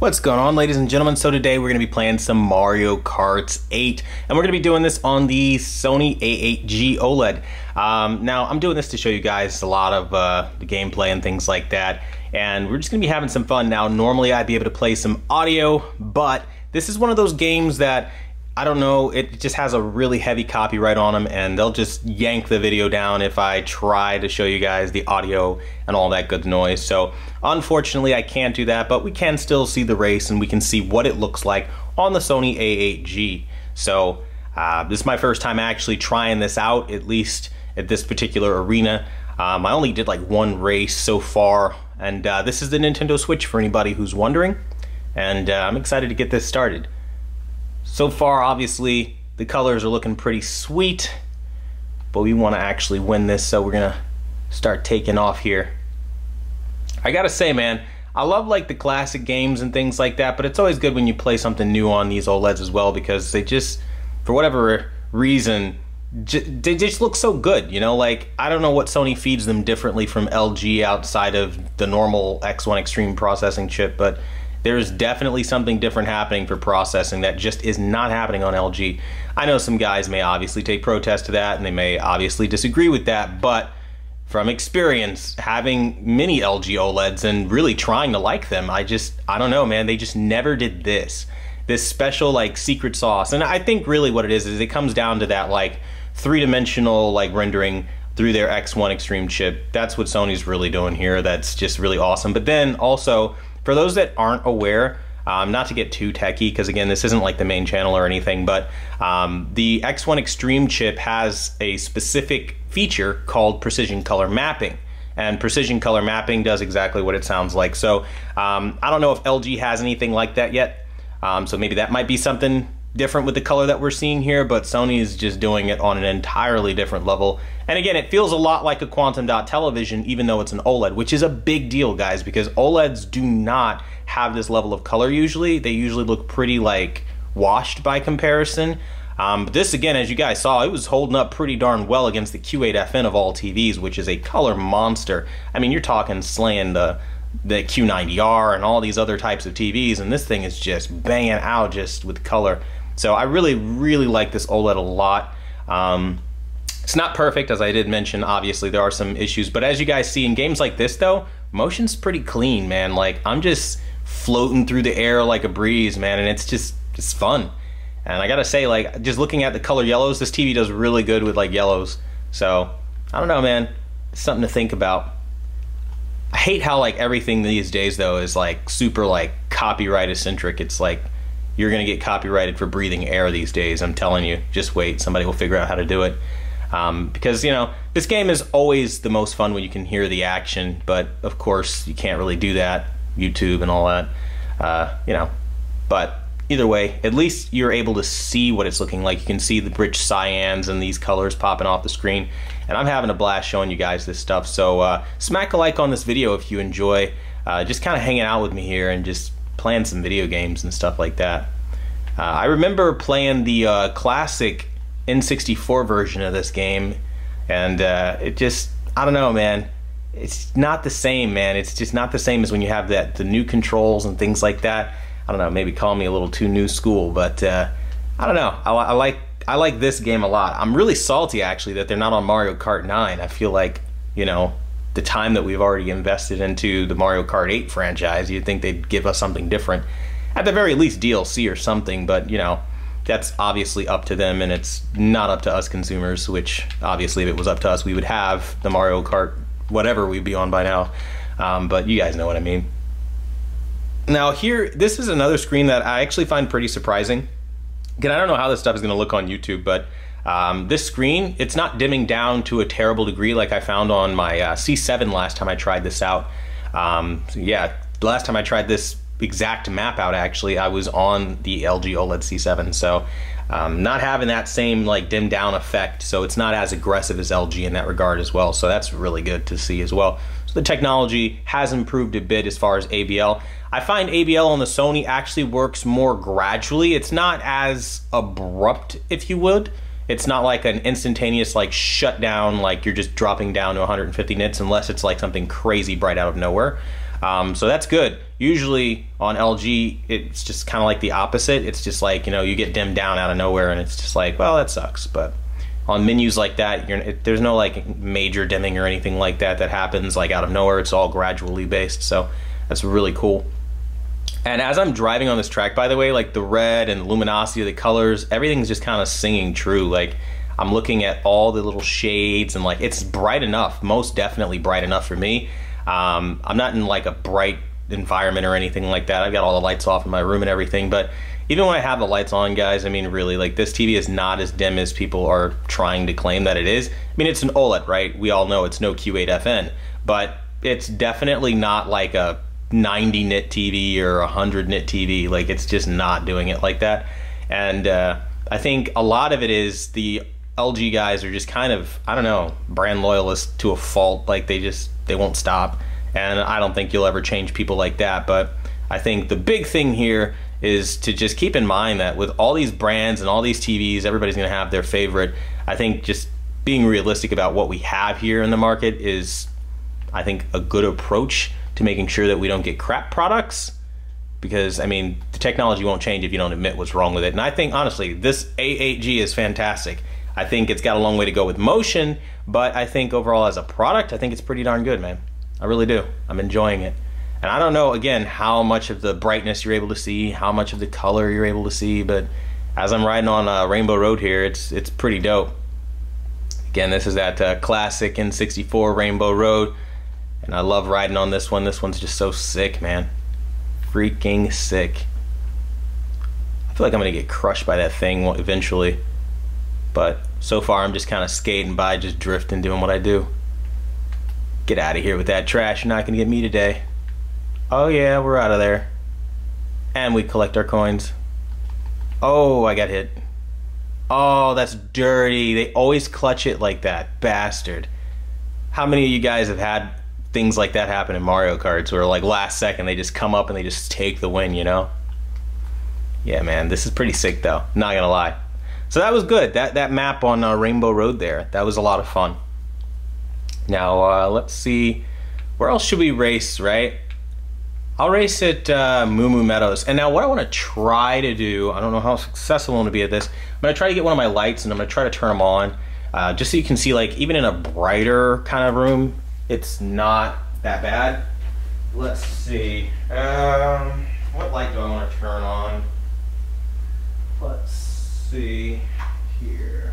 What's going on ladies and gentlemen? So today we're going to be playing some Mario Kart 8 and we're going to be doing this on the Sony A8G OLED. Um, now I'm doing this to show you guys a lot of uh, the gameplay and things like that and we're just going to be having some fun. Now normally I'd be able to play some audio but this is one of those games that I don't know, it just has a really heavy copyright on them and they'll just yank the video down if I try to show you guys the audio and all that good noise. So unfortunately I can't do that, but we can still see the race and we can see what it looks like on the Sony A8G. So uh, this is my first time actually trying this out, at least at this particular arena. Um, I only did like one race so far, and uh, this is the Nintendo Switch for anybody who's wondering, and uh, I'm excited to get this started. So far, obviously, the colors are looking pretty sweet, but we want to actually win this, so we're going to start taking off here. I gotta say, man, I love like the classic games and things like that, but it's always good when you play something new on these OLEDs as well because they just, for whatever reason, they just look so good, you know. Like I don't know what Sony feeds them differently from LG outside of the normal X1 Extreme processing chip, but there's definitely something different happening for processing that just is not happening on LG. I know some guys may obviously take protest to that and they may obviously disagree with that, but from experience, having many LG OLEDs and really trying to like them, I just, I don't know, man, they just never did this. This special, like, secret sauce. And I think really what it is, is it comes down to that, like, three dimensional, like, rendering through their X1 Extreme chip. That's what Sony's really doing here. That's just really awesome. But then also, for those that aren't aware, um, not to get too techy, because again, this isn't like the main channel or anything, but um, the X1 Extreme chip has a specific feature called precision color mapping. And precision color mapping does exactly what it sounds like. So um, I don't know if LG has anything like that yet. Um, so maybe that might be something different with the color that we're seeing here, but Sony is just doing it on an entirely different level. And again, it feels a lot like a quantum dot television, even though it's an OLED, which is a big deal, guys, because OLEDs do not have this level of color usually. They usually look pretty like washed by comparison. Um, but this, again, as you guys saw, it was holding up pretty darn well against the Q8FN of all TVs, which is a color monster. I mean, you're talking slaying the the Q90R and all these other types of TVs, and this thing is just banging out just with color. So I really, really like this OLED a lot. Um, it's not perfect, as I did mention. Obviously, there are some issues, but as you guys see in games like this, though, motion's pretty clean, man. Like I'm just floating through the air like a breeze, man, and it's just it's fun. And I gotta say, like just looking at the color yellows, this TV does really good with like yellows. So I don't know, man. It's something to think about. I hate how like everything these days though is like super like copyright eccentric. It's like you're going to get copyrighted for breathing air these days. I'm telling you, just wait. Somebody will figure out how to do it. Um, because, you know, this game is always the most fun when you can hear the action, but of course, you can't really do that. YouTube and all that, uh, you know. But either way, at least you're able to see what it's looking like. You can see the rich cyans and these colors popping off the screen. And I'm having a blast showing you guys this stuff. So uh, smack a like on this video if you enjoy uh, just kind of hanging out with me here and just playing some video games and stuff like that. Uh, I remember playing the uh, classic N64 version of this game, and uh, it just, I don't know, man. It's not the same, man. It's just not the same as when you have that the new controls and things like that. I don't know, maybe call me a little too new school, but uh, I don't know. I, I like I like this game a lot. I'm really salty actually that they're not on Mario Kart 9. I feel like, you know, the time that we've already invested into the Mario Kart 8 franchise, you'd think they'd give us something different. At the very least, DLC or something, but you know, that's obviously up to them and it's not up to us consumers, which obviously if it was up to us, we would have the Mario Kart, whatever we'd be on by now. Um, but you guys know what I mean. Now, here, this is another screen that I actually find pretty surprising. Again, I don't know how this stuff is going to look on YouTube, but um, this screen, it's not dimming down to a terrible degree like I found on my uh, C7 last time I tried this out. Um, so yeah, last time I tried this exact map out actually, I was on the LG OLED C7. So um, not having that same like dim down effect. So it's not as aggressive as LG in that regard as well. So that's really good to see as well. So the technology has improved a bit as far as ABL. I find ABL on the Sony actually works more gradually. It's not as abrupt, if you would. It's not like an instantaneous like shutdown, like you're just dropping down to 150 nits, unless it's like something crazy bright out of nowhere. Um, so that's good. Usually on LG, it's just kind of like the opposite. It's just like you know you get dimmed down out of nowhere, and it's just like well that sucks. But on menus like that, it, there's no like major dimming or anything like that that happens like out of nowhere. It's all gradually based. So that's really cool. And as I'm driving on this track, by the way, like the red and the luminosity of the colors, everything's just kind of singing true. Like I'm looking at all the little shades and like it's bright enough, most definitely bright enough for me. Um, I'm not in like a bright environment or anything like that. I've got all the lights off in my room and everything, but even when I have the lights on, guys, I mean, really, like this TV is not as dim as people are trying to claim that it is. I mean, it's an OLED, right? We all know it's no Q8FN, but it's definitely not like a 90 nit TV or 100 nit TV. Like it's just not doing it like that. And uh, I think a lot of it is the LG guys are just kind of I don't know brand loyalists to a fault. Like they just they won't stop. And I don't think you'll ever change people like that. But I think the big thing here is to just keep in mind that with all these brands and all these TVs, everybody's going to have their favorite. I think just being realistic about what we have here in the market is, I think, a good approach to making sure that we don't get crap products because I mean the technology won't change if you don't admit what's wrong with it. And I think honestly, this A8G is fantastic. I think it's got a long way to go with motion, but I think overall as a product, I think it's pretty darn good, man. I really do. I'm enjoying it. And I don't know again how much of the brightness you're able to see, how much of the color you're able to see, but as I'm riding on uh, Rainbow Road here, it's it's pretty dope. Again, this is that uh, classic N64 Rainbow Road. And I love riding on this one. This one's just so sick, man. Freaking sick. I feel like I'm going to get crushed by that thing eventually. But so far, I'm just kind of skating by, just drifting, doing what I do. Get out of here with that trash. You're not going to get me today. Oh, yeah, we're out of there. And we collect our coins. Oh, I got hit. Oh, that's dirty. They always clutch it like that. Bastard. How many of you guys have had things like that happen in Mario Karts where like last second they just come up and they just take the win, you know? Yeah, man, this is pretty sick though. Not gonna lie. So that was good. That that map on uh, Rainbow Road there, that was a lot of fun. Now uh, let's see, where else should we race? Right? I'll race at uh, Moo Moo Meadows. And now what I want to try to do, I don't know how successful I'm to be at this. I'm to try to get one of my lights and I'm to try to turn them on, uh, just so you can see like even in a brighter kind of room, it's not that bad. Let's see. Um, what light do I want to turn on? Let's see here.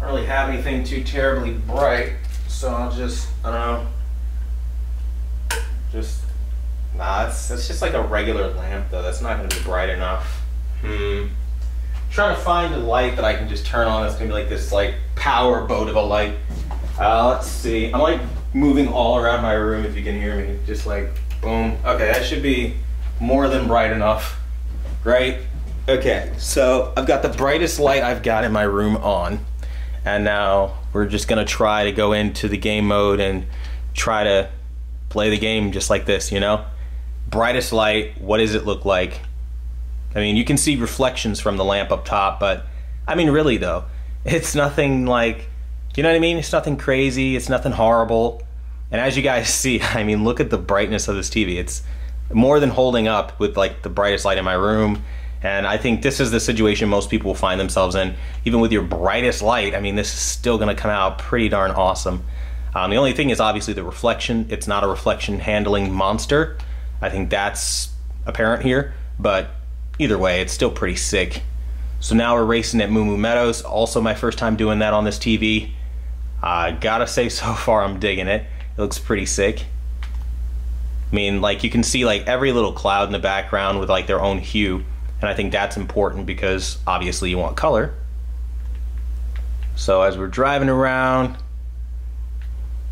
I don't really have anything too terribly bright, so I'll just, I don't know, just, nah, it's, it's just like a regular lamp though. That's not going to be bright enough. Hmm. trying to find a light that I can just turn on that's going to be like this like power boat of a light. Uh, let's see. I'm like moving all around my room if you can hear me. Just like boom. Okay, that should be more than bright enough. Right? Okay, so I've got the brightest light I've got in my room on. And now we're just gonna try to go into the game mode and try to play the game just like this, you know? Brightest light, what does it look like? I mean, you can see reflections from the lamp up top, but I mean, really though, it's nothing like you know what I mean? It's nothing crazy. It's nothing horrible. And as you guys see, I mean, look at the brightness of this TV. It's more than holding up with like the brightest light in my room. And I think this is the situation most people will find themselves in. Even with your brightest light, I mean, this is still going to come out pretty darn awesome. Um, the only thing is obviously the reflection. It's not a reflection handling monster. I think that's apparent here. But either way, it's still pretty sick. So now we're racing at Moo Moo Meadows. Also my first time doing that on this TV. I uh, gotta say, so far I'm digging it. It looks pretty sick. I mean, like you can see like every little cloud in the background with like their own hue, and I think that's important because obviously you want color. So as we're driving around,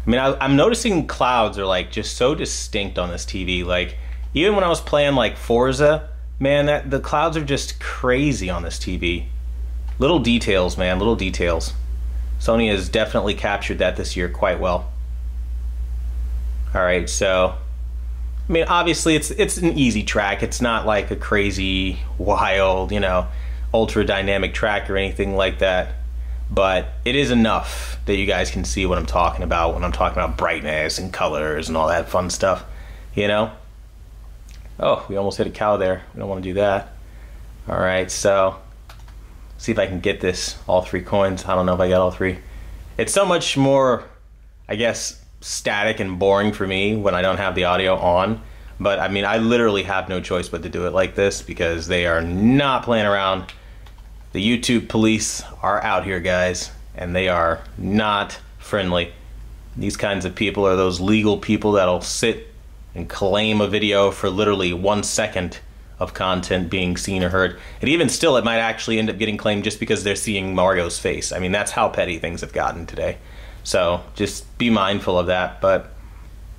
I mean, I, am noticing clouds are like just so distinct on this TV. Like even when I was playing like Forza, man, that the clouds are just crazy on this TV. Little details, man, little details. Sony has definitely captured that this year quite well. All right, so I mean, obviously it's it's an easy track. It's not like a crazy, wild, you know, ultra dynamic track or anything like that. but it is enough that you guys can see what I'm talking about when I'm talking about brightness and colors and all that fun stuff, you know? Oh, we almost hit a cow there. We don't want to do that. All right, so see if I can get this, all three coins. I don't know if I got all three. It's so much more, I guess, static and boring for me when I don't have the audio on. But I mean, I literally have no choice but to do it like this because they are not playing around. The YouTube police are out here, guys, and they are not friendly. These kinds of people are those legal people that'll sit and claim a video for literally one second of content being seen or heard. And even still, it might actually end up getting claimed just because they're seeing Mario's face. I mean, that's how petty things have gotten today. So just be mindful of that. But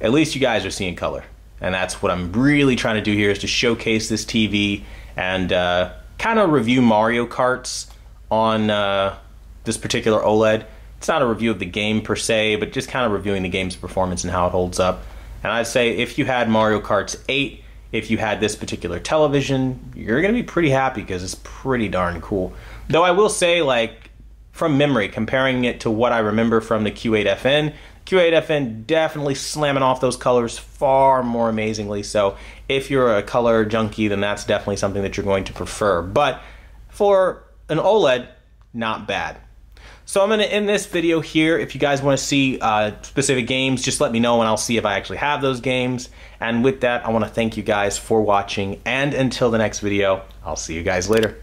at least you guys are seeing color. And that's what I'm really trying to do here is to showcase this TV and uh, kind of review Mario Karts on uh, this particular OLED. It's not a review of the game per se, but just kind of reviewing the game's performance and how it holds up. And I'd say if you had Mario Karts 8, if you had this particular television, you're going to be pretty happy because it's pretty darn cool. Though I will say, like, from memory, comparing it to what I remember from the Q8FN, Q8FN definitely slamming off those colors far more amazingly. So if you're a color junkie, then that's definitely something that you're going to prefer. But for an OLED, not bad. So I'm going to end this video here. If you guys want to see uh, specific games, just let me know and I'll see if I actually have those games. And with that, I want to thank you guys for watching. And until the next video, I'll see you guys later.